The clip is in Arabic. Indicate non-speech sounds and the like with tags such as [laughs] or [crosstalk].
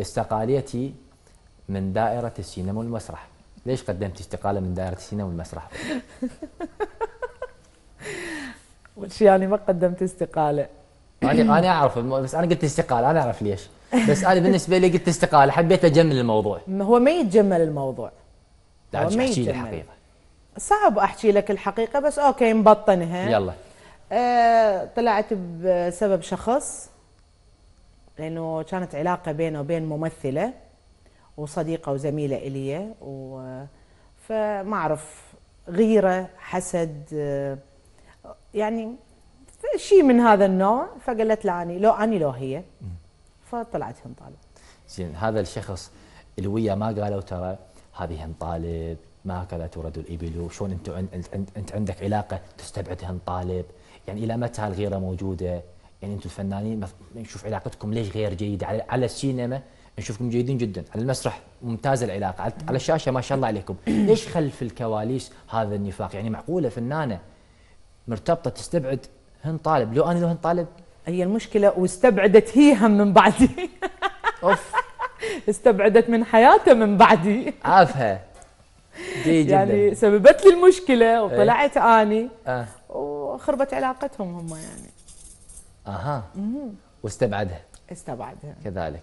استقاليتي من دائرة السينما والمسرح. ليش قدمت استقالة من دائرة السينما والمسرح؟ [laughs] وش يعني ما قدمت استقالة؟ أنا أنا أعرف بس أنا قلت استقالة أنا أعرف ليش. بس أنا بالنسبة لي قلت استقالة حبيت أجمل الموضوع. هو ما يتجمل الموضوع. لا أحكي لي. الحقيقة صعب أحكي لك الحقيقة بس أوكي مبطنها. يلا. آه طلعت بسبب شخص لأنه كانت علاقة بينه وبين ممثلة وصديقة وزميلة الي و فما أعرف غيرة حسد يعني شيء من هذا النوع. فقالت له أني لو أني لو هي. فطلعت هم طالب. زين هذا الشخص اللي وياه ما قالوا ترى هذه هم طالب ما هكذا تورد الإبل وشلون انت, انت عندك علاقة تستبعد هم طالب؟ يعني إلى متى الغيره موجودة؟ يعني أنتم الفنانين نشوف علاقتكم ليش غير جيدة؟ على, على السينما نشوفكم جيدين جدا. على المسرح ممتازة العلاقة. على الشاشة ما شاء الله عليكم. [clears throat] ليش خلف الكواليس هذا النفاق؟ يعني معقولة فنانة مرتبطة تستبعد هن طالب. لو أنا لو هن طالب؟ هي المشكلة واستبعدت هي هم من بعدي. [laughs] أوف. [laughs] استبعدت من حياته من بعدي. عافها. [laughs] جيد جدا. يعني سببت لي المشكلة وطلعت أني آه. وخربت علاقتهم هم يعني. أها. واستبعدها. استبعدها. كذلك.